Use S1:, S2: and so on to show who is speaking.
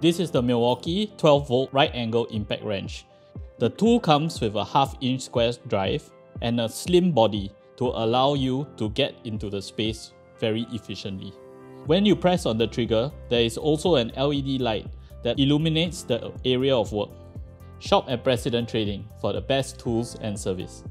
S1: This is the Milwaukee 12 volt right angle impact wrench. The tool comes with a half inch square drive and a slim body to allow you to get into the space very efficiently. When you press on the trigger, there is also an LED light that illuminates the area of work. Shop at President Trading for the best tools and service.